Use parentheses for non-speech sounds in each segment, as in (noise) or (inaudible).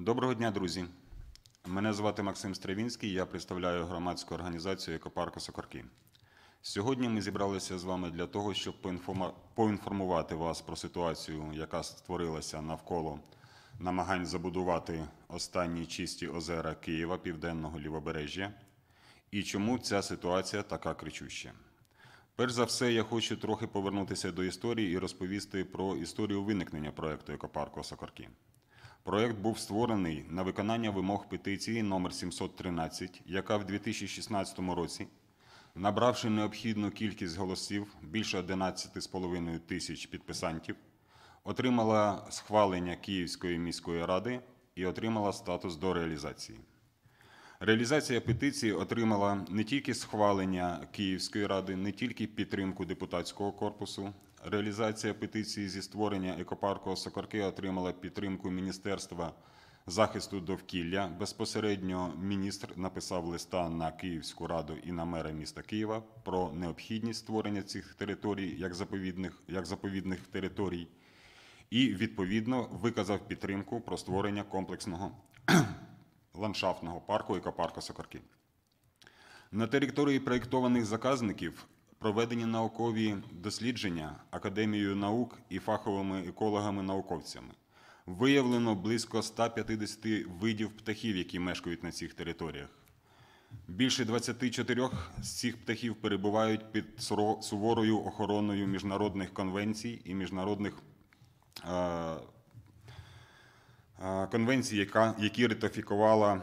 Доброго дня, друзі. Мене звати Максим Стравінський, я представляю громадську організацію Екопарку Сокорки. Сьогодні ми зібралися з вами для того, щоб поінформувати вас про ситуацію, яка створилася навколо намагань забудувати останні чисті озера Києва, південного лівобережжя, і чому ця ситуація така кричуща. Перш за все, я хочу трохи повернутися до історії і розповісти про історію виникнення проекту Екопарку Сокорки. Проект був створений на виконання вимог петиції номер 713, яка в 2016 році, набравши необхідну кількість голосів більше 11,5 тисяч підписантів, отримала схвалення Київської міської ради і отримала статус до реалізації. Реалізація петиції отримала не тільки схвалення Київської ради, не тільки підтримку депутатського корпусу. Реалізація петиції зі створення екопарку Сокорки отримала підтримку Міністерства захисту довкілля. Безпосередньо міністр написав листа на Київську раду і на мера міста Києва про необхідність створення цих територій як заповідних, як заповідних територій, і відповідно виказав підтримку про створення комплексного (clears throat) ландшафтного парку екопарку Сокорки. На території проєктованих заказників проведені наукові дослідження Академією наук і фаховими екологами-науковцями. Виявлено близько 150 видів птахів, які мешкають на цих територіях. Більше 24 з цих птахів перебувають під суворою охороною міжнародних конвенцій і міжнародних е, е, конвенцій, яка, які ратифікувала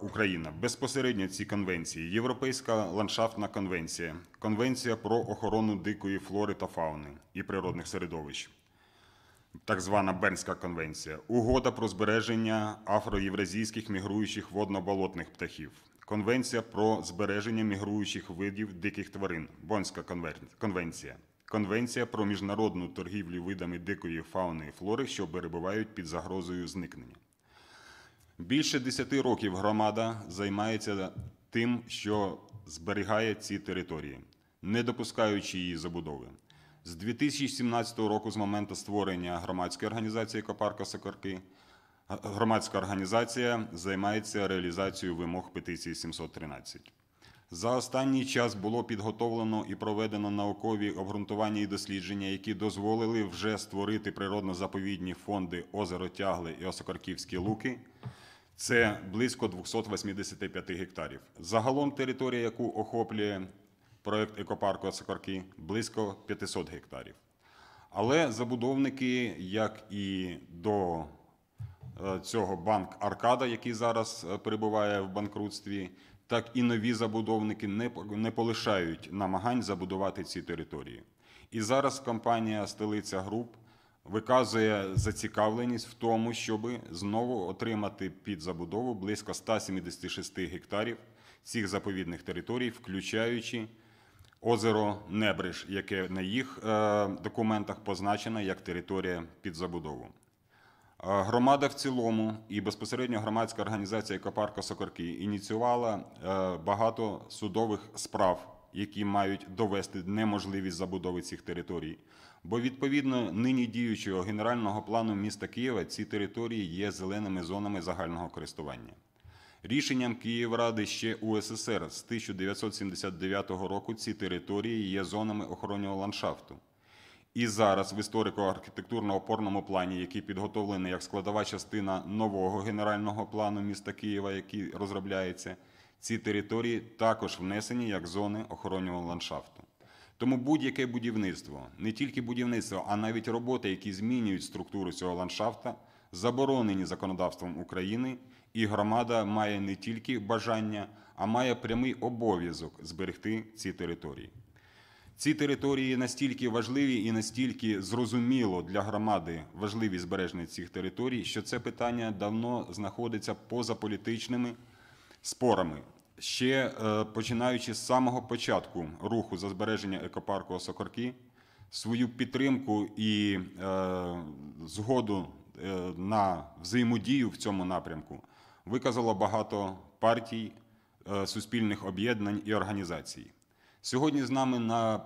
Україна. Безпосередньо ці конвенції: Європейська ландшафтна конвенція, Конвенція про охорону дикої флори та фауни і природних середовищ, так звана Бернська конвенція, Угода про збереження афроєвразійських мігруючих водно-болотних птахів, Конвенція про збереження мігруючих видів диких тварин, Бонська конвенція, Конвенція про міжнародну торгівлю видами дикої фауни і флори, що перебувають під загрозою зникнення. Більше 10 років громада займається тим, що зберігає ці території, не допускаючи її забудови. З 2017 року, з моменту створення громадської організації Екопарка Сокорки, г- громадська організація займається реалізацією вимог петиції 713. За останній час було підготовлено і проведено наукові обґрунтування і дослідження, які дозволили вже створити природно-заповідні фонди озеро Тягли і Осокорківські луки. Це близько 285 гектарів. Загалом територія, яку охоплює проект екопарку Осокорки, близько 500 гектарів. Але забудовники, як і до е, цього банк Аркада, який зараз е, перебуває в банкрутстві, так і нові забудовники не, полишають намагань забудувати ці території. І зараз компанія Столиця Груп виказує зацікавленість в тому, щоб знову отримати під забудову близько 176 гектарів цих заповідних територій, включаючи озеро Небриж, яке на їх е, документах позначено як територія під забудову. Е, Громада в цілому і безпосередньо громадська організація Екопарка Сокорки ініціювала е, багато судових справ, які мають довести неможливість забудови цих територій. Бо відповідно нині діючого генерального плану міста Києва ці території є зеленими зонами загального користування. Рішенням Київради ще УССР з 1979 року ці території є зонами охоронного ландшафту. І зараз в історико-архітектурно-опорному плані, який підготовлений як складова частина нового генерального плану міста Києва, який розробляється, ці території також внесені як зони охоронного ландшафту. Тому будь-яке будівництво, не тільки будівництво, а навіть роботи, які змінюють структуру цього ландшафта, заборонені законодавством України, і громада має не тільки бажання, а має прямий обов'язок зберегти ці території. Ці території настільки важливі і настільки зрозуміло для громади важливість збереження цих територій, що це питання давно знаходиться поза політичними спорами. Ще е, починаючи з самого початку руху за збереження екопарку Осокорки, свою підтримку і е, згоду е, на взаємодію в цьому напрямку виказало багато партій, суспільних об'єднань і організацій. Сьогодні з нами на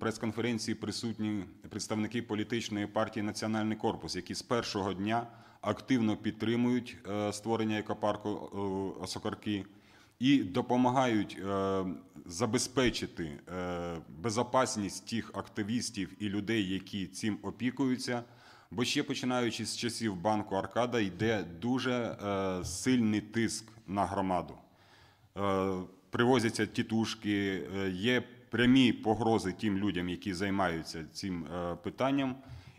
прес-конференції присутні представники політичної партії Національний корпус, які з першого дня активно підтримують створення екопарку Осокорки і допомагають е, забезпечити е, безопасність тих активістів і людей, які цим опікуються. Бо ще починаючи з часів банку Аркада йде дуже е, сильний тиск на громаду. Е, Привозяться тітушки, е, є прямі погрози тим людям, які займаються цим е, питанням.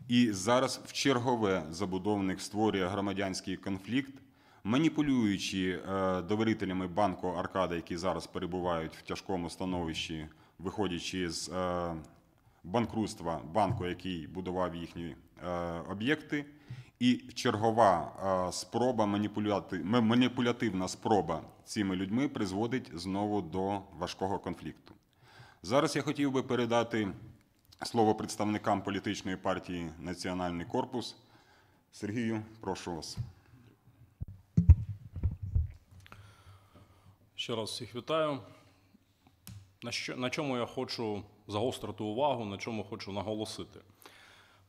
І зараз в чергове забудовник створює громадянський конфлікт, маніпулюючи е, довірителями банку Аркада, які зараз перебувають в тяжкому становищі, виходячи з е, банкрутства банку, який будував їхні е, об'єкти, і чергова спроба маніпулятивна спроба цими людьми призводить знову до важкого конфлікту. Зараз я хотів би передати слово представникам політичної партії Національний корпус. Сергію, прошу вас. Ще раз всіх вітаю. На, що, на чому я хочу загострити увагу, на чому хочу наголосити.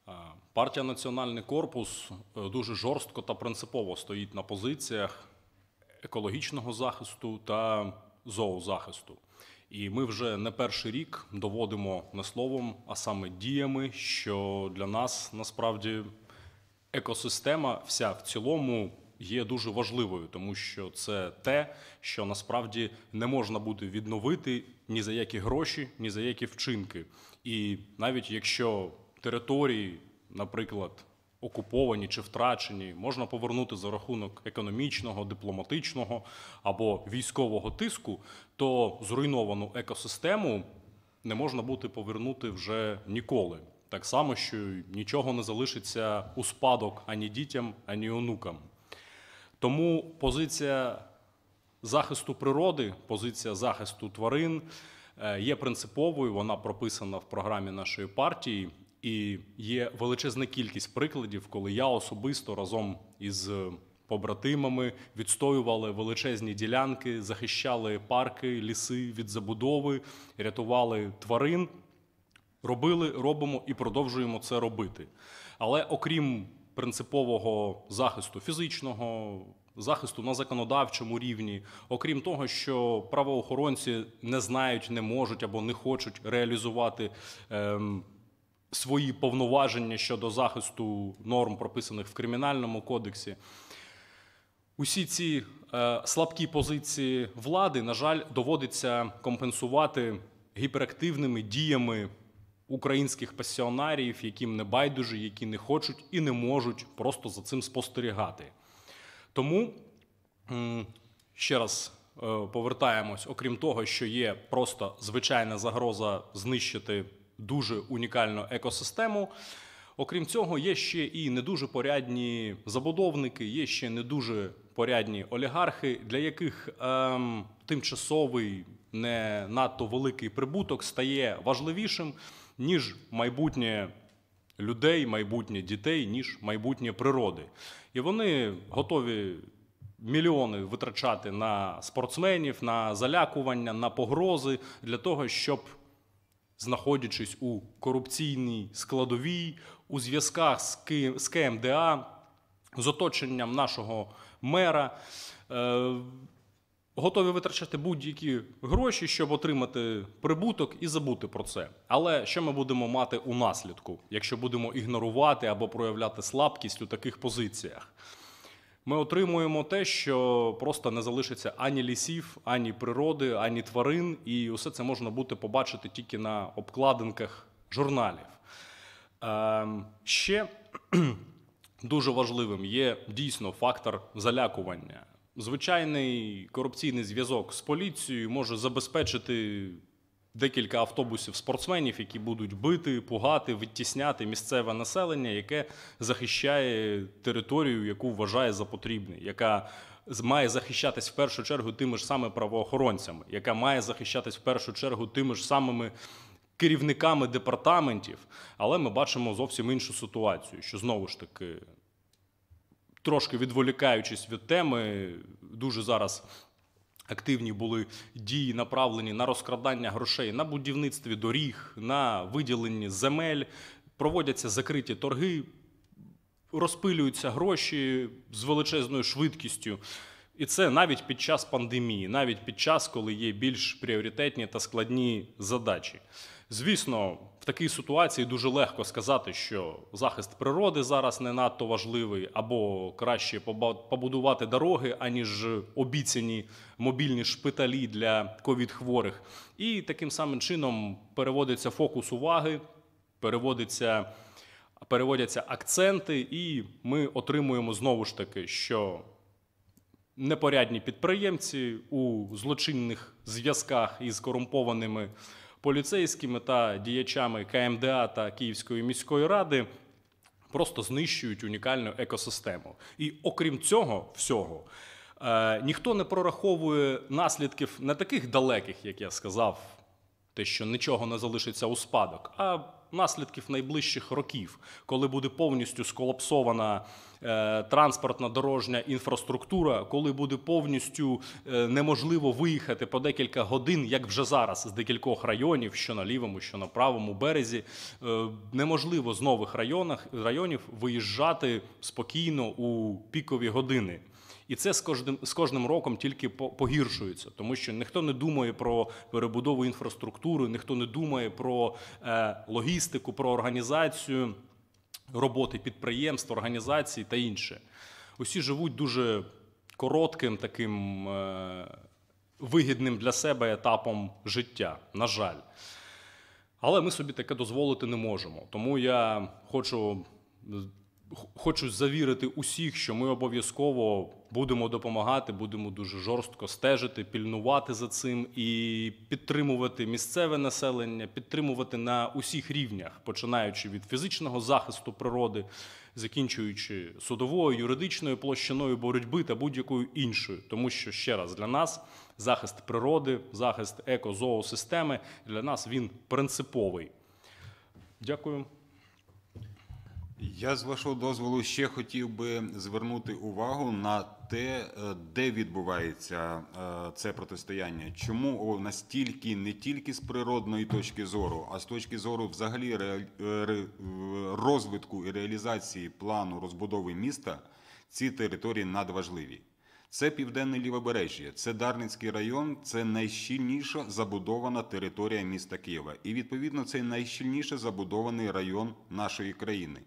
Е, Партія Національний корпус е, дуже жорстко та принципово стоїть на позиціях екологічного захисту та зоозахисту. І ми вже не перший рік доводимо не словом, а саме діями, що для нас насправді екосистема вся в цілому є дуже важливою, тому що це те, що насправді не можна буде відновити ні за які гроші, ні за які вчинки. І навіть якщо території, наприклад, окуповані чи втрачені, можна повернути за рахунок економічного, дипломатичного або військового тиску, то зруйновану екосистему не можна буде повернути вже ніколи. Так само, що нічого не залишиться у спадок ані дітям, ані онукам. Тому позиція захисту природи, позиція захисту тварин е, є принциповою. Вона прописана в програмі нашої партії, і є величезна кількість прикладів, коли я особисто разом із побратимами відстоювали величезні ділянки, захищали парки, ліси від забудови, рятували тварин. Робили, робимо і продовжуємо це робити. Але окрім принципового захисту фізичного, захисту на законодавчому рівні, окрім того, що правоохоронці не знають, не можуть або не хочуть реалізувати ем, свої повноваження щодо захисту норм, прописаних в кримінальному кодексі. Усі ці е, слабкі позиції влади, на жаль, доводиться компенсувати гіперактивними діями українських пасіонаріїв, яким не байдуже, які не хочуть і не можуть просто за цим спостерігати. Тому ще раз е, повертаємось, окрім того, що є просто звичайна загроза знищити дуже унікальну екосистему. Окрім цього, є ще і не дуже порядні забудовники, є ще не дуже порядні олігархи, для яких ем, тимчасовий не надто великий прибуток стає важливішим, ніж майбутнє людей, майбутнє дітей, ніж майбутнє природи. І вони готові мільйони витрачати на спортсменів, на залякування, на погрози для того, щоб знаходячись у корупційній складовій, у зв'язках з КМДА, з оточенням нашого мера, е, готові витрачати будь-які гроші, щоб отримати прибуток і забути про це. Але що ми будемо мати у наслідку, якщо будемо ігнорувати або проявляти слабкість у таких позиціях? Ми отримуємо те, що просто не залишиться ані лісів, ані природи, ані тварин, і усе це можна буде побачити тільки на обкладинках журналів. Ем, ще (clears throat) дуже важливим є дійсно фактор залякування. Звичайний корупційний зв'язок з поліцією може забезпечити декілька автобусів спортсменів, які будуть бити, пугати, відтісняти місцеве населення, яке захищає територію, яку вважає за потрібне, яка має захищатись в першу чергу тими ж самими правоохоронцями, яка має захищатись в першу чергу тими ж самими керівниками департаментів. Але ми бачимо зовсім іншу ситуацію, що знову ж таки трошки відволікаючись від теми, дуже зараз Активні були дії, направлені на розкрадання грошей на будівництві доріг, на виділенні земель, проводяться закриті торги, розпилюються гроші з величезною швидкістю. І це навіть під час пандемії, навіть під час, коли є більш пріоритетні та складні задачі. Звісно, такій ситуації дуже легко сказати, що захист природи зараз не надто важливий, або краще побудувати дороги, аніж обіцяні мобільні шпиталі для ковід-хворих. І таким самим чином переводиться фокус уваги, переводиться переводяться акценти, і ми отримуємо знову ж таки, що непорядні підприємці у злочинних зв'язках із корумпованими поліцейськими та діячами КМДА та Київської міської ради просто знищують унікальну екосистему. І окрім цього всього, е, ніхто не прораховує наслідків не таких далеких, як я сказав, те, що нічого не залишиться у спадок, а наслідків найближчих років, коли буде повністю сколапсована е, транспортна дорожня інфраструктура, коли буде повністю е, неможливо виїхати по декілька годин, як вже зараз, з декількох районів, що на лівому, що на правому березі, е, неможливо з нових районах, районів виїжджати спокійно у пікові години. І це з кожним, з кожним роком тільки погіршується, тому що ніхто не думає про перебудову інфраструктури, ніхто не думає про е, логістику, про організацію роботи підприємств, організацій та інше. Усі живуть дуже коротким, таким е, вигідним для себе етапом життя, на жаль. Але ми собі таке дозволити не можемо. Тому я хочу, хочу завірити усіх, що ми обов'язково будемо допомагати, будемо дуже жорстко стежити, пільнувати за цим і підтримувати місцеве населення, підтримувати на усіх рівнях, починаючи від фізичного захисту природи, закінчуючи судовою, юридичною площиною боротьби та будь-якою іншою. Тому що ще раз для нас захист природи, захист екозоосистеми для нас він принциповий. Дякую. Я з вашого дозволу ще хотів би звернути увагу на те, е, де відбувається е, це протистояння. Чому настільки не тільки з природної точки зору, а з точки зору взагалі е, розвитку і реалізації плану розбудови міста ці території надважливі. Це південне лівобережжя, це Дарницький район, це найщільніша забудована територія міста Києва. І відповідно це найщільніше забудований район нашої країни.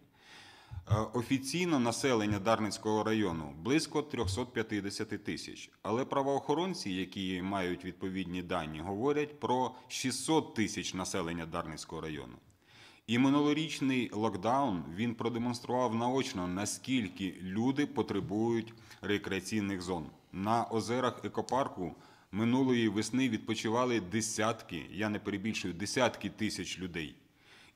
Е, Офіційно населення Дарницького району близько 350 тисяч, але правоохоронці, які мають відповідні дані, говорять про 600 тисяч населення Дарницького району. І минулорічний локдаун він продемонстрував наочно, наскільки люди потребують рекреаційних зон. На озерах екопарку минулої весни відпочивали десятки, я не перебільшую, десятки тисяч людей.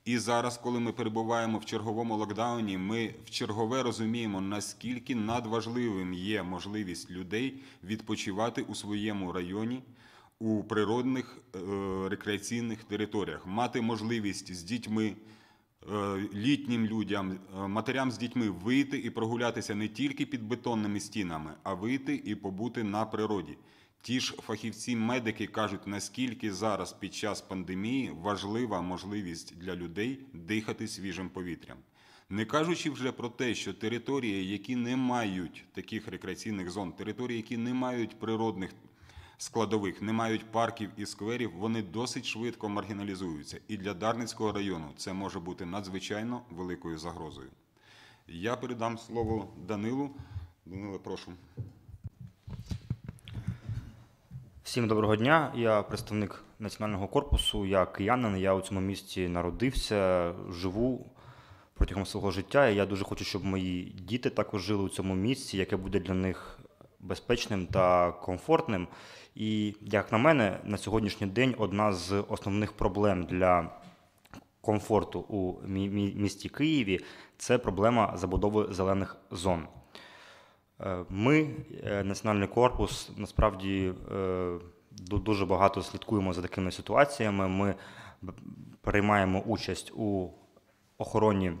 І зараз, коли ми перебуваємо в черговому локдауні, ми в чергове розуміємо, наскільки надважливим є можливість людей відпочивати у своєму районі у природних е, рекреаційних територіях, мати можливість з дітьми, е, літнім людям, е, матерям з дітьми вийти і прогулятися не тільки під бетонними стінами, а вийти і побути на природі. Ті ж фахівці-медики кажуть, наскільки зараз під час пандемії важлива можливість для людей дихати свіжим повітрям. Не кажучи вже про те, що території, які не мають таких рекреаційних зон, території, які не мають природних складових, не мають парків і скверів, вони досить швидко маргіналізуються. І для Дарницького району це може бути надзвичайно великою загрозою. Я передам слово Данилу. Даниле, прошу. Всім доброго дня. Я представник національного корпусу, я киянин. Я у цьому місті народився, живу протягом свого життя. І я дуже хочу, щоб мої діти також жили у цьому місці, яке буде для них безпечним та комфортним. І як на мене, на сьогоднішній день одна з основних проблем для комфорту у мі- мі- місті Києві це проблема забудови зелених зон. Е, Ми, е, Національний корпус, насправді е, дуже багато слідкуємо за такими ситуаціями. Ми приймаємо участь у охороні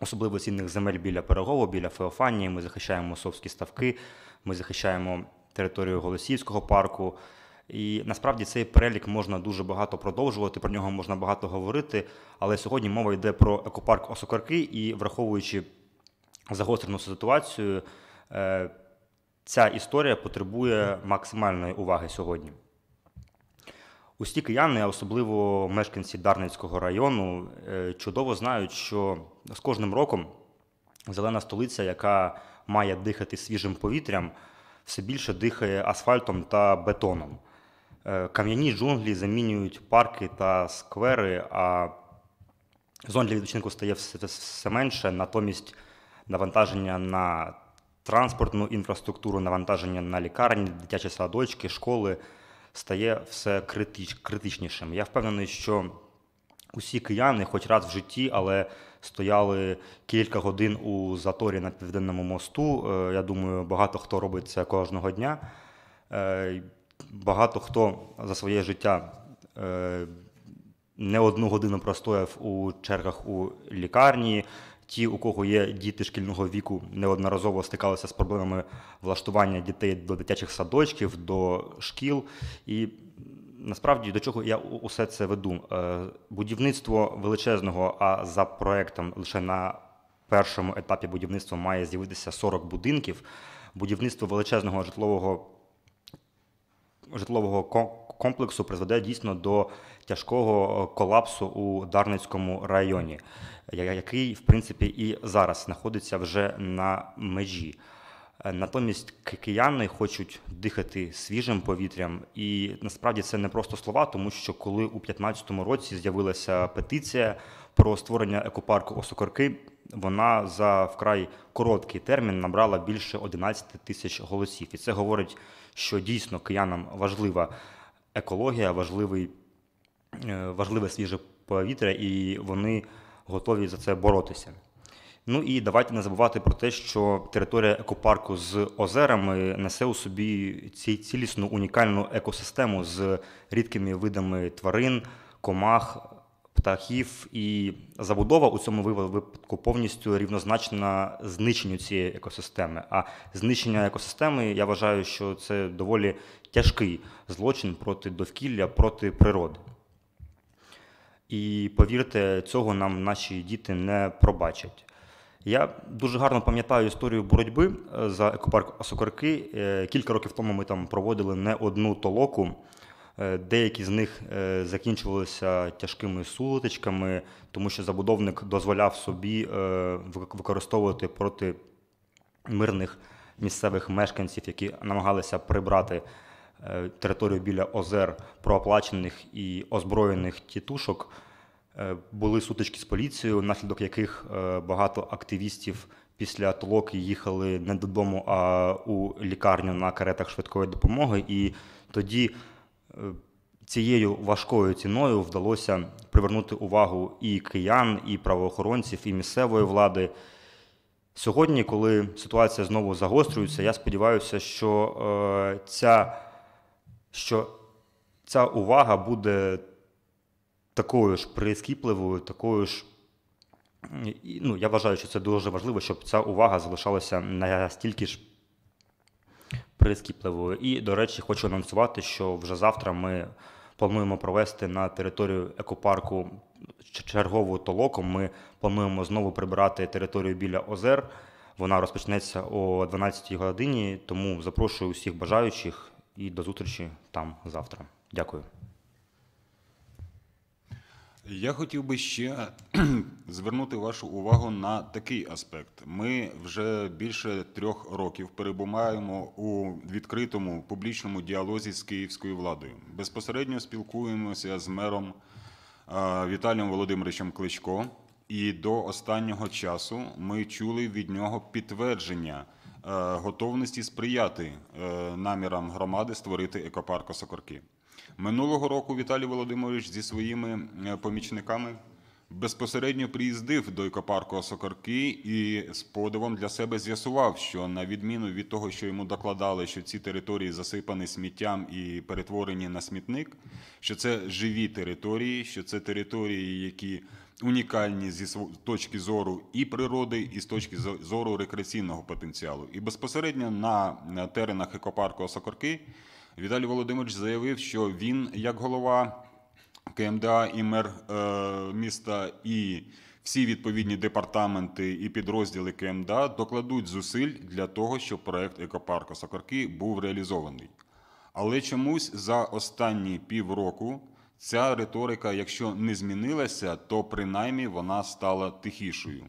особливо цінних земель біля Пирогово, біля Феофанії. Ми захищаємо Совські ставки, ми захищаємо територію Голосіївського парку. І насправді цей перелік можна дуже багато продовжувати, про нього можна багато говорити. Але сьогодні мова йде про екопарк Осокорки, і враховуючи загострену ситуацію, ця історія потребує максимальної уваги сьогодні. Усі кияни, а особливо мешканці Дарницького району, е, чудово знають, що з кожним роком зелена столиця, яка має дихати свіжим повітрям, все більше дихає асфальтом та бетоном. Е, Кам'яні джунглі замінюють парки та сквери, а зон для відпочинку стає все менше, натомість навантаження на транспортну інфраструктуру, навантаження на лікарні, дитячі садочки, школи стає все критич, критичнішим. Я впевнений, що усі кияни, хоч раз в житті, але стояли кілька годин у заторі на південному мосту. Е, Я думаю, багато хто робить це кожного дня. Е, Багато хто за своє життя е, не одну годину простояв у чергах у лікарні. Ті, у кого є діти шкільного віку, неодноразово стикалися з проблемами влаштування дітей до дитячих садочків, до шкіл. І насправді до чого я усе це веду? Е, Будівництво величезного, а за проектом лише на першому етапі будівництва має з'явитися 40 будинків. Будівництво величезного житлового житлового ко- комплексу призведе дійсно до тяжкого колапсу у Дарницькому районі, який, в принципі, і зараз знаходиться вже на межі. Е, Натомість кияни хочуть дихати свіжим повітрям, і насправді це не просто слова, тому що коли у 2015 році з'явилася петиція про створення екопарку Осокорки, вона за вкрай короткий термін набрала більше 11 тисяч голосів. І це говорить, що дійсно киянам важлива екологія, важливий, е, важливе свіже повітря, і вони готові за це боротися. Ну і давайте не забувати про те, що територія екопарку з озерами несе у собі ці цілісну унікальну екосистему з рідкими видами тварин, комах, птахів. І забудова у цьому випа- випадку повністю рівнозначна знищенню цієї екосистеми. А знищення екосистеми, я вважаю, що це доволі тяжкий злочин проти довкілля, проти природи. І повірте, цього нам наші діти не пробачать. Я дуже гарно пам'ятаю історію боротьби е, за екопарк Осокорки. Е, Кілька років тому ми там проводили не одну толоку. Е, Деякі з них закінчувалися тяжкими сутичками, тому що забудовник дозволяв собі використовувати проти мирних місцевих мешканців, які намагалися прибрати територію біля озер прооплачених і озброєних тітушок. Е, Були сутички з поліцією, внаслідок яких е, багато активістів після толоки їхали не додому, а у лікарню на каретах швидкої допомоги. І тоді е, цією важкою ціною вдалося привернути увагу і киян, і правоохоронців, і місцевої влади. Сьогодні, коли ситуація знову загострюється, я сподіваюся, що е, ця, що ця увага буде такою ж прискіпливою, такою ж. Ну, я вважаю, що це дуже важливо, щоб ця увага залишалася настільки ж прискіпливою. І, до речі, хочу анонсувати, що вже завтра ми плануємо провести на територію екопарку чергову толоку. Ми плануємо знову прибирати територію біля озер. Вона розпочнеться о 12 годині, тому запрошую усіх бажаючих і до зустрічі там завтра. Дякую. Я хотів би ще (clears throat) звернути вашу увагу на такий аспект. Ми вже більше трьох років перебуваємо у відкритому публічному діалозі з київською владою. Безпосередньо спілкуємося з мером е, Віталієм Володимировичем Кличко, і до останнього часу ми чули від нього підтвердження готовності сприяти е, намірам громади створити екопарк Осокорки. Минулого року Віталій Володимирович зі своїми е, помічниками безпосередньо приїздив до екопарку Осокорки і з подивом для себе з'ясував, що на відміну від того, що йому докладали, що ці території засипані сміттям і перетворені на смітник, що це живі території, що це території, які унікальні зі точки зору і природи, і з точки зору рекреаційного потенціалу. І безпосередньо на на теренах екопарку Осокорки Віталій Володимирович заявив, що він, як голова КМДА і мер е, міста, і всі відповідні департаменти і підрозділи КМДА докладуть зусиль для того, щоб проект екопарку Сокорки був реалізований. Але чомусь за останні півроку ця риторика, якщо не змінилася, то принаймні вона стала тихішою.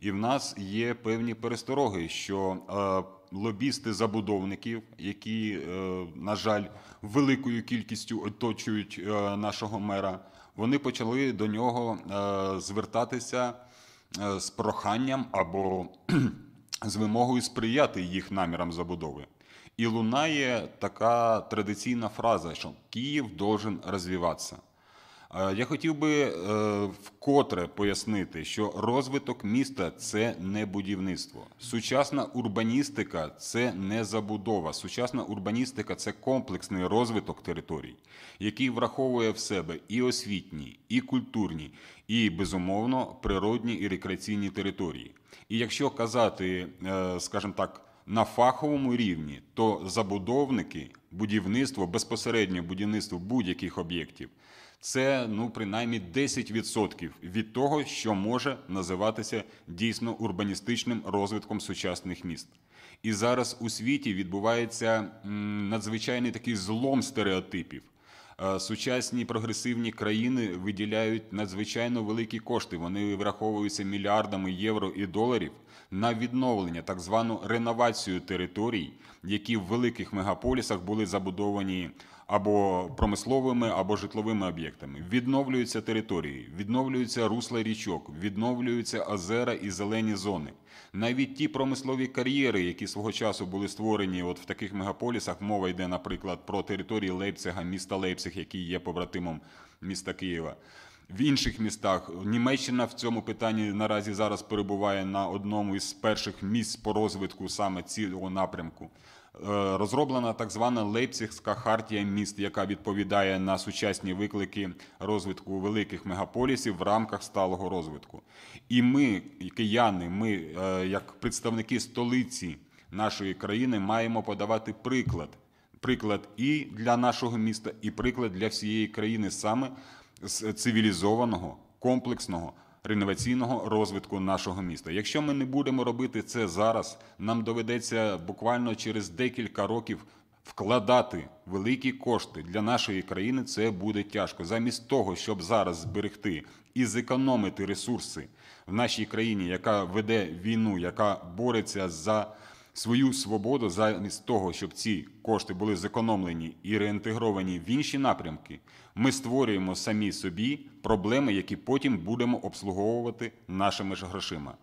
І в нас є певні перестороги, що е, лобісти забудовників, які, е, на жаль, великою кількістю оточують е, нашого мера, вони почали до нього е, звертатися е, з проханням або з вимогою сприяти їх намірам забудови. І лунає така традиційна фраза, що Київ должен розвиватися. Е, Я хотів би е, вкотре пояснити, що розвиток міста це не будівництво. Сучасна урбаністика це не забудова. Сучасна урбаністика це комплексний розвиток територій, який враховує в себе і освітні, і культурні, і безумовно природні і рекреаційні території. І якщо казати, е, скажімо так, на фаховому рівні, то забудовники, будівництво, безпосередньо будівництво будь-яких об'єктів, це ну принаймні 10% від того, що може називатися дійсно урбаністичним розвитком сучасних міст. І зараз у світі відбувається надзвичайний такий злом стереотипів. Е, Сучасні прогресивні країни виділяють надзвичайно великі кошти. Вони враховуються мільярдами євро і доларів на відновлення, так звану реновацію територій, які в великих мегаполісах були забудовані або промисловими, або житловими об'єктами. Відновлюються території, відновлюються русла річок, відновлюються озера і зелені зони. Навіть ті промислові кар'єри, які свого часу були створені от в таких мегаполісах, мова йде, наприклад, про території Лейпцига, міста Лейпциг, який є побратимом міста Києва. В інших містах Німеччина в цьому питанні наразі зараз перебуває на одному із перших місць по розвитку саме цього напрямку. Е, Розроблена так звана Лейпцигська хартія міст, яка відповідає на сучасні виклики розвитку великих мегаполісів в рамках сталого розвитку. І ми, кияни, ми, е, як представники столиці нашої країни, маємо подавати приклад. Приклад і для нашого міста, і приклад для всієї країни саме з цивілізованого, комплексного, реноваційного розвитку нашого міста. Якщо ми не будемо робити це зараз, нам доведеться буквально через декілька років вкладати великі кошти для нашої країни. Це буде тяжко. Замість того, щоб зараз зберегти і зекономити ресурси в нашій країні, яка веде війну, яка бореться за свою свободу замість того, щоб ці кошти були зекономлені і реінтегровані в інші напрямки, ми створюємо самі собі проблеми, які потім будемо обслуговувати нашими ж грошима.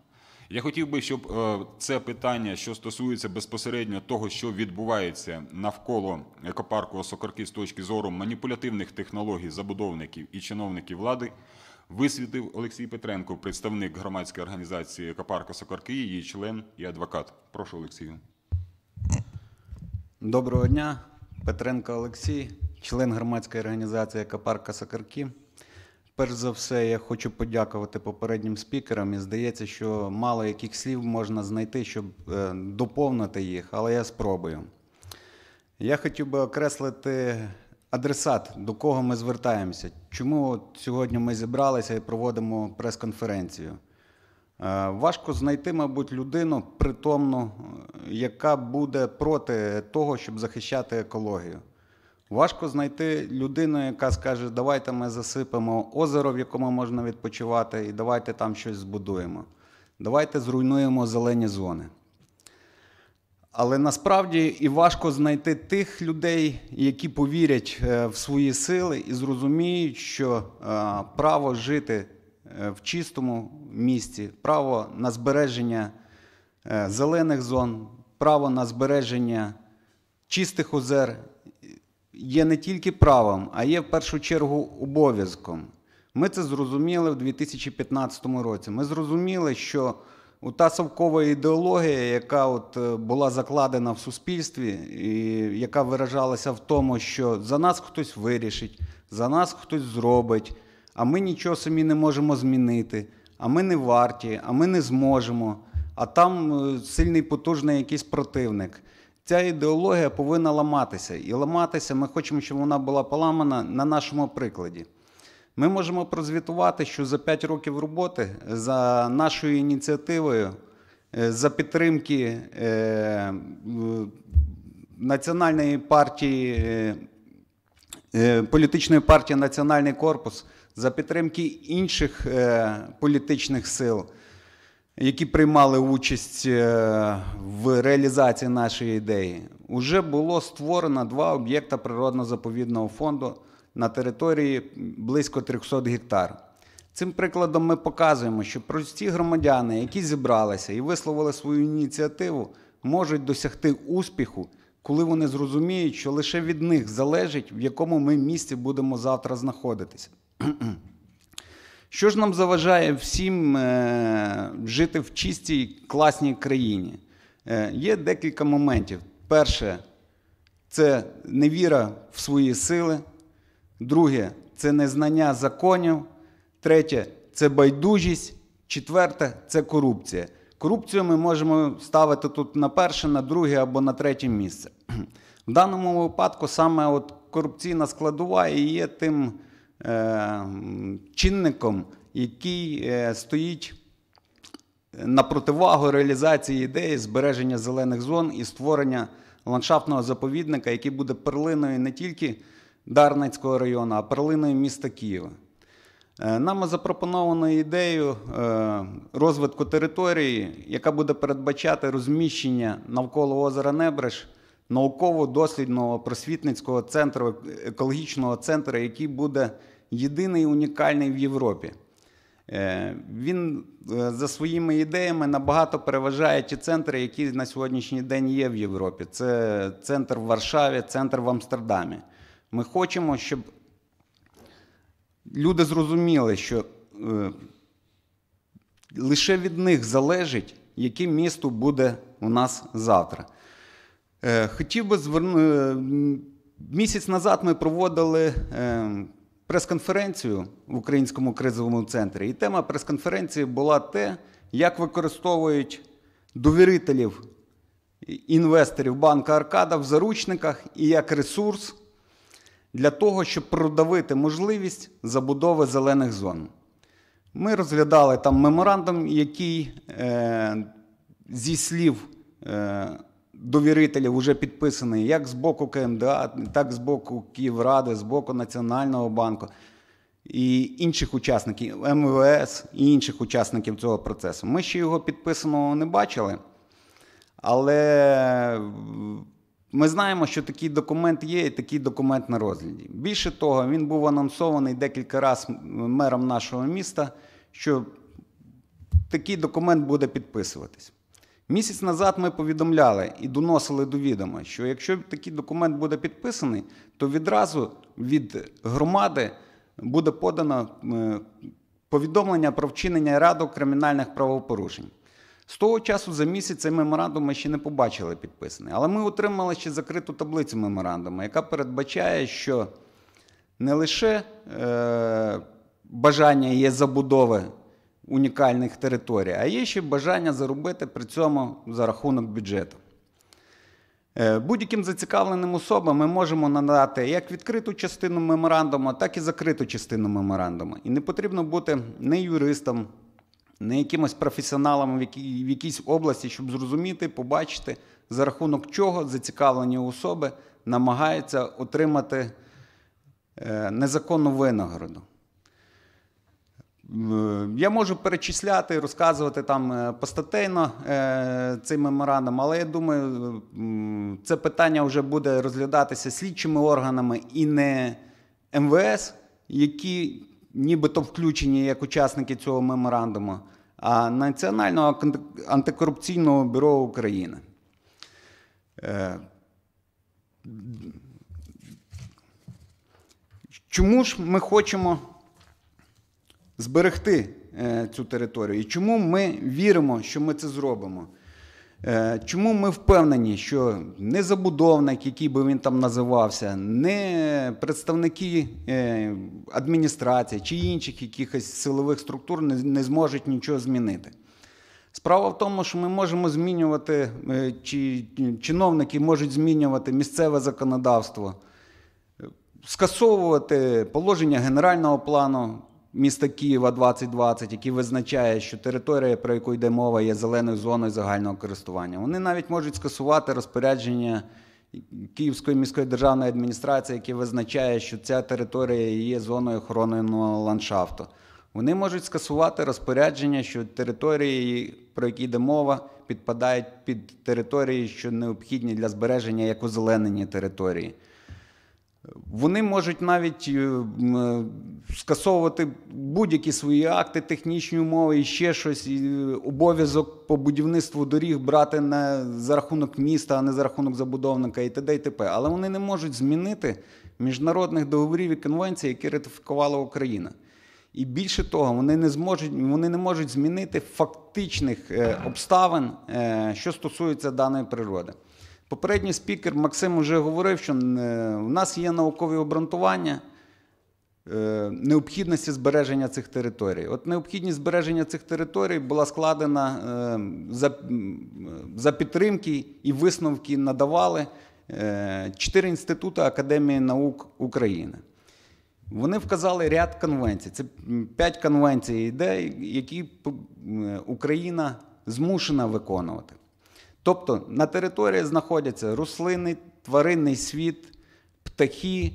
Я хотів би, щоб е, це питання, що стосується безпосередньо того, що відбувається навколо екопарку Осокорки з точки зору маніпулятивних технологій забудовників і чиновників влади, висвітив Олексій Петренко, представник громадської організації Екопарк Осокорки, її член і адвокат. Прошу, Олексію. Доброго дня, Петренко Олексій, член громадської організації Екопарка Сокарки. Перш за все, я хочу подякувати попереднім спікерам. І здається, що мало яких слів можна знайти, щоб е, доповнити їх, але я спробую. Я хотів би окреслити адресат, до кого ми звертаємося. Чому сьогодні ми зібралися і проводимо прес-конференцію? Е, Важко знайти, мабуть, людину притомну, е, яка буде проти того, щоб захищати екологію. Важко знайти людину, яка скаже, давайте ми засипемо озеро, в якому можна відпочивати, і давайте там щось збудуємо. Давайте зруйнуємо зелені зони. Але насправді і важко знайти тих людей, які повірять е, в свої сили і зрозуміють, що е, право жити е, в чистому місті, право на збереження зелених зон, право на збереження чистих озер є не тільки правом, а є в першу чергу обов'язком. Ми це зрозуміли в 2015 році. Ми зрозуміли, що та совкова ідеологія, яка от е, була закладена в суспільстві, і яка виражалася в тому, що за нас хтось вирішить, за нас хтось зробить, а ми нічого самі не можемо змінити, а ми не варті, а ми не зможемо, а там е, сильний потужний якийсь противник. Ця ідеологія повинна ламатися. І ламатися ми хочемо, щоб вона була поламана на нашому прикладі. Ми можемо прозвітувати, що за 5 років роботи за нашою ініціативою, е, за підтримки е, Національної партії, е, політичної партії Національний корпус, за підтримки інших політичних сил, які приймали участь е, в реалізації нашої ідеї, вже було створено два об'єкта природно-заповідного фонду на території близько 300 гектар. Цим прикладом ми показуємо, що прості громадяни, які зібралися і висловили свою ініціативу, можуть досягти успіху, коли вони зрозуміють, що лише від них залежить, в якому ми місці будемо завтра знаходитися. (clears throat) Що ж нам заважає всім е, жити в чистій класній країні? Е, є декілька моментів. Перше, це невіра в свої сили. Друге це незнання законів. Третє це байдужість. Четверте це корупція. Корупцію ми можемо ставити тут на перше, на друге або на третє місце. (clears throat) В даному випадку саме от корупційна складова і є тим чинником, який е, стоїть на противагу реалізації ідеї збереження зелених зон і створення ландшафтного заповідника, який буде перлиною не тільки Дарницького району, а перлиною міста Києва. Е, Нами запропоновано ідею е, розвитку території, яка буде передбачати розміщення навколо озера Небреш науково-дослідного просвітницького центру, екологічного центру, який буде єдиний унікальний в Європі. Е, Він е, за своїми ідеями набагато переважає ті центри, які на сьогоднішній день є в Європі. Це центр в Варшаві, центр в Амстердамі. Ми хочемо, щоб люди зрозуміли, що е, лише від них залежить, яке місто буде у нас завтра. Хотів би звернути. Місяць назад ми проводили е, прес-конференцію в Українському кризовому центрі, і тема прес-конференції була те, як використовують довірителів інвесторів банка Аркада в заручниках і як ресурс для того, щоб продавити можливість забудови зелених зон. Ми розглядали там меморандум, який е, зі слів е, довірителів вже підписаний як з боку КМДА, так з боку Київради, з боку Національного банку і інших учасників МВС і інших учасників цього процесу. Ми ще його підписаного не бачили, але ми знаємо, що такий документ є, і такий документ на розгляді. Більше того, він був анонсований декілька разів мером нашого міста, що такий документ буде підписуватись. Місяць назад ми повідомляли і доносили до відома, що якщо такий документ буде підписаний, то відразу від громади буде подано е, повідомлення про вчинення ряду кримінальних правопорушень. З того часу за місяць цей меморандум ми ще не побачили підписаний. Але ми отримали ще закриту таблицю меморандуму, яка передбачає, що не лише е, бажання є забудови унікальних територій, а є ще бажання заробити при цьому за рахунок бюджету. Е, Будь-яким зацікавленим особам ми можемо надати як відкриту частину меморандуму, так і закриту частину меморандуму. І не потрібно бути не юристом, не якимось професіоналом в, якій, в якійсь області, щоб зрозуміти, побачити, за рахунок чого зацікавлені особи намагаються отримати е, незаконну винагороду. Я можу перечисляти, розказувати там е, постатейно е, цей меморандум, але я думаю, це питання вже буде розглядатися слідчими органами і не МВС, які нібито включені як учасники цього меморандуму, а Національного антикорупційного бюро України. Е, Чому ж ми хочемо зберегти е, цю територію. І чому ми віримо, що ми це зробимо? Е, Чому ми впевнені, що не забудовник, який би він там називався, не представники е, адміністрації чи інших якихось силових структур не, зможуть нічого змінити? Справа в тому, що ми можемо змінювати, чи чиновники можуть змінювати місцеве законодавство, скасовувати положення генерального плану міста Києва 2020, який визначає, що територія, про яку йде мова, є зеленою зоною загального користування. Вони навіть можуть скасувати розпорядження Київської міської державної адміністрації, яке визначає, що ця територія є зоною охоронного ландшафту. Вони можуть скасувати розпорядження, що території, про які йде мова, підпадають під території, що необхідні для збереження як озеленені території. Вони можуть навіть е, е, скасовувати будь-які свої акти, технічні умови і ще щось, і е, обов'язок по будівництву доріг брати на, за рахунок міста, а не за рахунок забудовника і т.д. і т.п. Але вони не можуть змінити міжнародних договорів і конвенцій, які ратифікувала Україна. І більше того, вони не зможуть, вони не можуть змінити фактичних обставин, що стосується даної природи. Попередній спікер Максим вже говорив, що в нас є наукові обґрунтування е, необхідності збереження цих територій. От необхідність збереження цих територій була складена е, за, за підтримки і висновки надавали е, чотири інститути Академії наук України. Вони вказали ряд конвенцій. Це п'ять конвенцій йде, які Україна змушена виконувати. Тобто на території знаходяться рослинний, тваринний світ, птахи,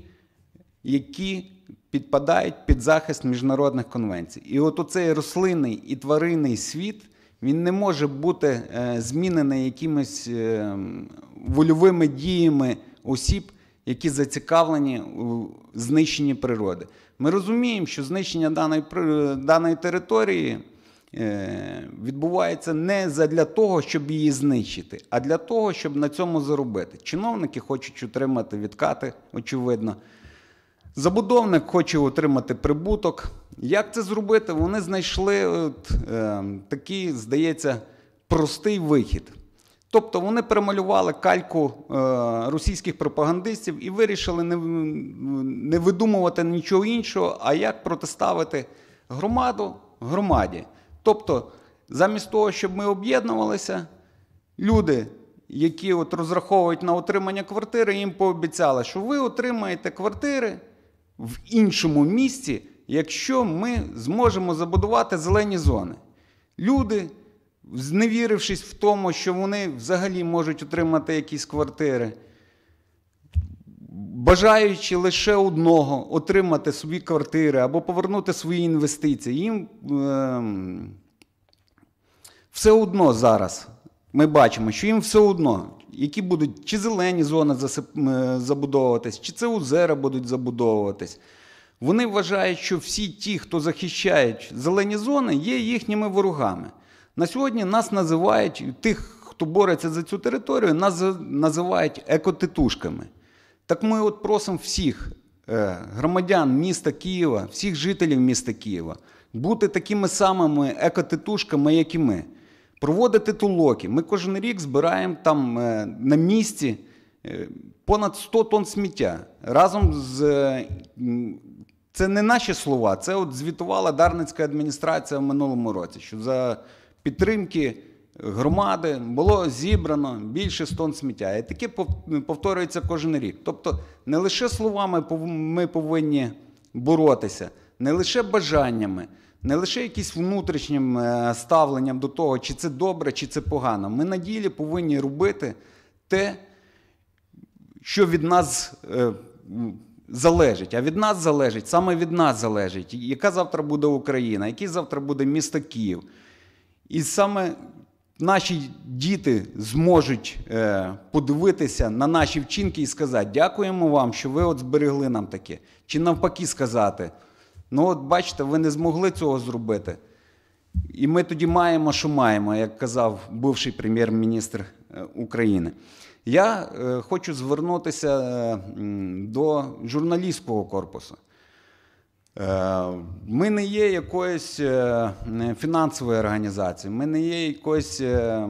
які підпадають під захист міжнародних конвенцій. І от оцей рослинний і тваринний світ він не може бути е, змінений якимись е, вольовими діями осіб, які зацікавлені у знищенні природи. Ми розуміємо, що знищення даної, даної території відбувається не для того, щоб її знищити, а для того, щоб на цьому заробити. Чиновники хочуть отримати відкати, очевидно. Забудовник хоче отримати прибуток. Як це зробити? Вони знайшли от, е, такий, здається, простий вихід. Тобто вони перемалювали кальку е, російських пропагандистів і вирішили не, не видумувати нічого іншого, а як протиставити громаду громаді. Тобто, замість того, щоб ми об'єднувалися, люди, які от розраховують на отримання квартири, їм пообіцяли, що ви отримаєте квартири в іншому місці, якщо ми зможемо забудувати зелені зони. Люди, зневірившись в тому, що вони взагалі можуть отримати якісь квартири, бажаючи лише одного отримати собі квартири або повернути свої інвестиції, їм ем, все одно зараз ми бачимо, що їм все одно, які будуть чи зелені зони е, забудовуватись, чи це озера будуть забудовуватись. Вони вважають, що всі ті, хто захищають зелені зони, є їхніми ворогами. На сьогодні нас називають тих, хто бореться за цю територію, нас називають екотитушками. Так ми от просимо всіх е, громадян міста Києва, всіх жителів міста Києва бути такими самими екотитушками, як і ми. Проводити тулоки. Ми кожен рік збираємо там е, на місці е, понад 100 тонн сміття. Разом з це не наші слова, це от звітувала Дарницька адміністрація в минулому році, що за підтримки громади було зібрано більше 100 тонн сміття. І таке повторюється кожен рік. Тобто не лише словами ми повинні боротися, не лише бажаннями, не лише якимось внутрішнім е, ставленням до того, чи це добре, чи це погано. Ми на ділі повинні робити те, що від нас е, залежить. А від нас залежить, саме від нас залежить, яка завтра буде Україна, який завтра буде місто Київ. І саме наші діти зможуть е, подивитися на наші вчинки і сказати: дякуємо вам, що ви от зберегли нам таке. Чи навпаки сказати: ну, от бачите, ви не змогли цього зробити. І ми тоді маємо, що маємо, як казав бувший прем'єр-міністр е, України. Я е, хочу звернутися до журналістського корпусу. Е, Ми не є якоюсь е, фінансовою організацією, ми не є якоюсь е,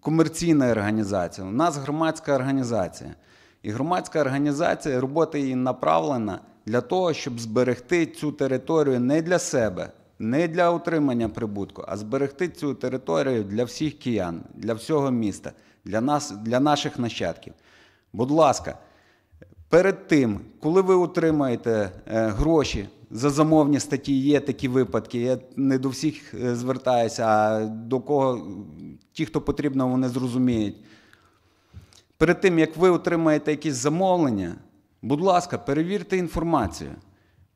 комерційною організацією. У нас громадська організація. І громадська організація, робота її направлена для того, щоб зберегти цю територію не для себе, не для отримання прибутку, а зберегти цю територію для всіх киян, для всього міста, для нас, для наших нащадків. Будь ласка, Перед тим, коли ви отримаєте е, гроші за замовні статті, є такі випадки. Я не до всіх е, звертаюся, а до кого ті, хто потрібно, вони зрозуміють. Перед тим, як ви отримаєте якісь замовлення, будь ласка, перевірте інформацію.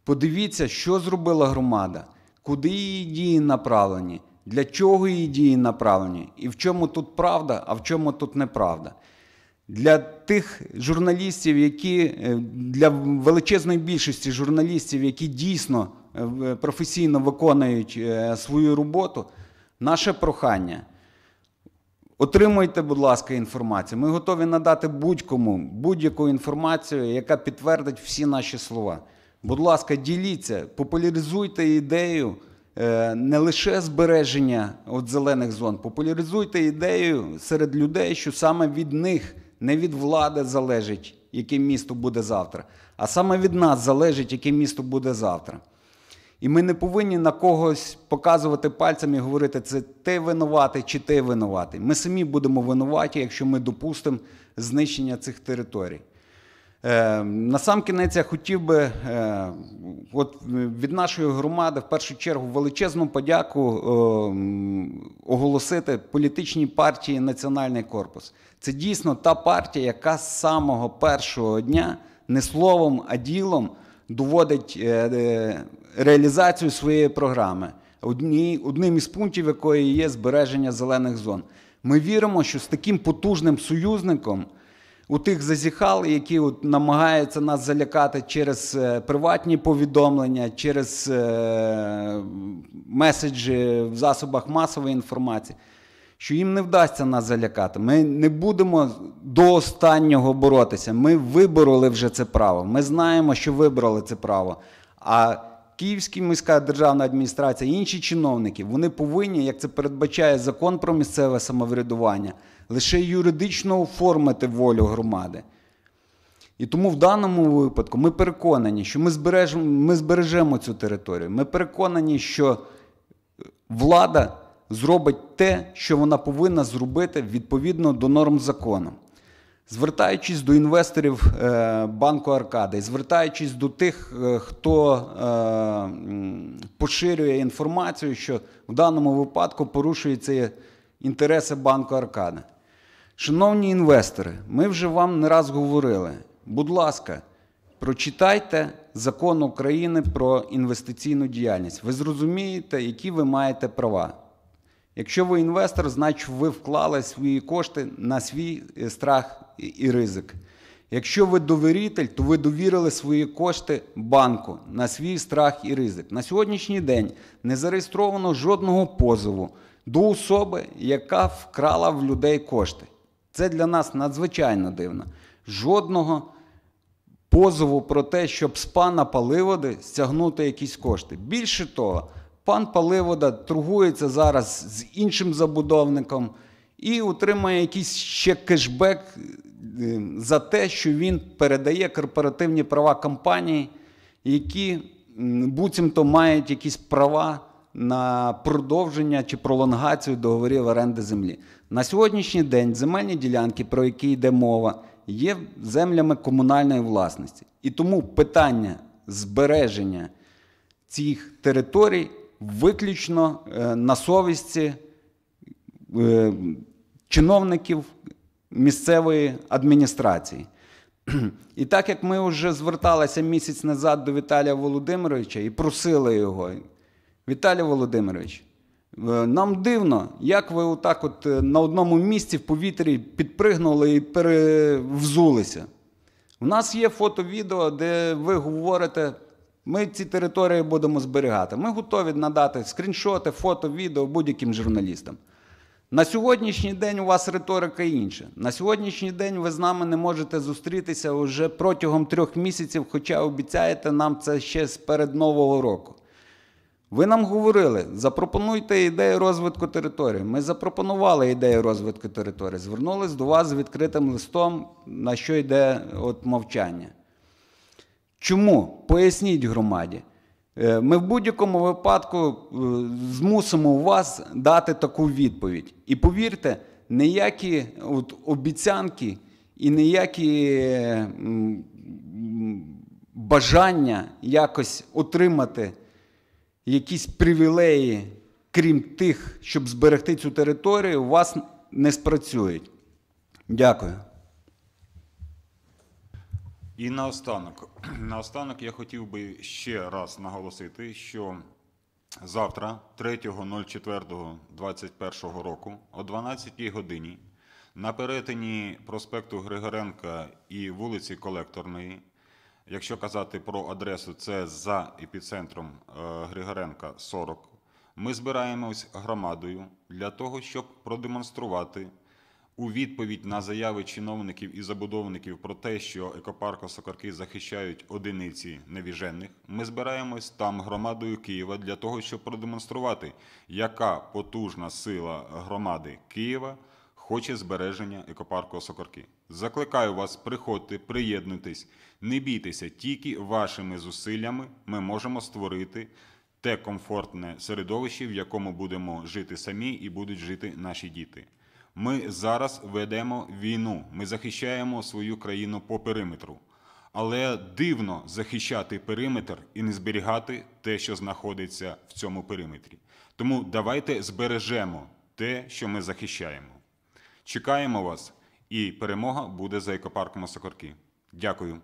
Подивіться, що зробила громада, куди її дії направлені, для чого її дії направлені, і в чому тут правда, а в чому тут неправда. Для тих журналістів, які е, для величезної більшості журналістів, які дійсно е, професійно виконують е, свою роботу, наше прохання. Отримуйте, будь ласка, інформацію. Ми готові надати будь-кому будь-яку інформацію, яка підтвердить всі наші слова. Будь ласка, діліться, популяризуйте ідею не лише збереження от зелених зон, популяризуйте ідею серед людей, що саме від них, не від влади залежить, яке місто буде завтра, а саме від нас залежить, яке місто буде завтра. І ми не повинні на когось показувати пальцем і говорити, це ти винуватий чи ти винуватий. Ми самі будемо винуваті, якщо ми допустимо знищення цих територій. Е, насамкінець я хотів би е, от від нашої громади в першу чергу величезну подяку е, оголосити політичній партії Національний корпус. Це дійсно та партія, яка з самого першого дня не словом, а ділом доводить реалізацію своєї програми. Одним із пунктів якої є збереження зелених зон. Ми віримо, що з таким потужним союзником у тих зазіхал, які от намагаються нас залякати через е, приватні повідомлення, через е, меседжі в засобах масової інформації, що їм не вдасться нас залякати. Ми не будемо до останнього боротися. Ми вибороли вже це право. Ми знаємо, що вибрали це право. А Київська міська державна адміністрація, інші чиновники, вони повинні, як це передбачає закон про місцеве самоврядування, лише юридично оформити волю громади. І тому в даному випадку ми переконані, що ми збережемо, ми збережемо цю територію. Ми переконані, що влада зробить те, що вона повинна зробити відповідно до норм закону. Звертаючись до інвесторів е, банку Аркада і звертаючись до тих, е, хто е, поширює інформацію, що в даному випадку порушуються інтереси банку Аркада. Шановні інвестори, ми вже вам не раз говорили. Будь ласка, прочитайте закон України про інвестиційну діяльність. Ви зрозумієте, які ви маєте права. Якщо ви інвестор, значить ви вклали свої кошти на свій е, страх і- ризик. Якщо ви довіритель, то ви довірили свої кошти банку на свій страх і ризик. На сьогоднішній день не зареєстровано жодного позову до особи, яка вкрала в людей кошти. Це для нас надзвичайно дивно. Жодного позову про те, щоб з пана Паливоди стягнути якісь кошти. Більше того, пан Паливода торгується зараз з іншим забудовником і отримає якийсь ще кешбек е, за те, що він передає корпоративні права компанії, які буцімто мають якісь права на продовження чи пролонгацію договорів оренди землі. На сьогоднішній день земельні ділянки, про які йде мова, є землями комунальної власності. І тому питання збереження цих територій виключно е, на совісті е, чиновників місцевої адміністрації. І так як ми вже зверталися місяць назад до Віталія Володимировича і просили його, Віталій Володимирович, е, нам дивно, як ви отак от е, на одному місці в повітрі підпригнули і перевзулися. У нас є фото-відео, де ви говорите, ми ці території будемо зберігати. Ми готові надати скріншоти, фото, відео будь-яким журналістам. На сьогоднішній день у вас риторика інша. На сьогоднішній день ви з нами не можете зустрітися вже протягом трьох місяців, хоча обіцяєте нам це ще з перед Нового року. Ви нам говорили, запропонуйте ідею розвитку території. Ми запропонували ідею розвитку території. Звернулись до вас з відкритим листом, на що йде от мовчання. Чому? Поясніть громаді. Е, Ми в будь-якому випадку е, змусимо вас дати таку відповідь. І повірте, ніякі от обіцянки і ніякі бажання якось отримати якісь привілеї, крім тих, щоб зберегти цю територію, у вас не спрацюють. Дякую. І наостанок, (clears throat) наостанок я хотів би ще раз наголосити, що завтра, 3.04.2021 року, о 12 годині, на перетині проспекту Григоренка і вулиці Колекторної, якщо казати про адресу, це за епіцентром е, Григоренка 40, ми збираємось громадою для того, щоб продемонструвати у відповідь на заяви чиновників і забудовників про те, що екопарк Осокорки захищають одиниці невіжених, ми збираємось там громадою Києва для того, щоб продемонструвати, яка потужна сила громади Києва хоче збереження екопарку Осокорки. Закликаю вас, приходьте, приєднуйтесь, не бійтеся, тільки вашими зусиллями ми можемо створити те комфортне середовище, в якому будемо жити самі і будуть жити наші діти. Ми зараз ведемо війну, ми захищаємо свою країну по периметру. Але дивно захищати периметр і не зберігати те, що знаходиться в цьому периметрі. Тому давайте збережемо те, що ми захищаємо. Чекаємо вас, і перемога буде за екопарком Осокорки. Дякую.